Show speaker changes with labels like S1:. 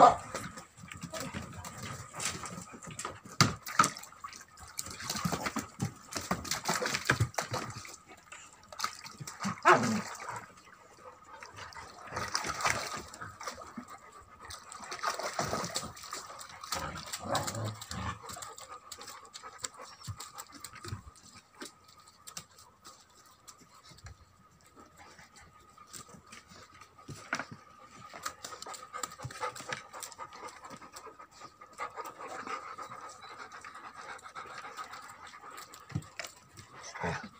S1: あっ Huh.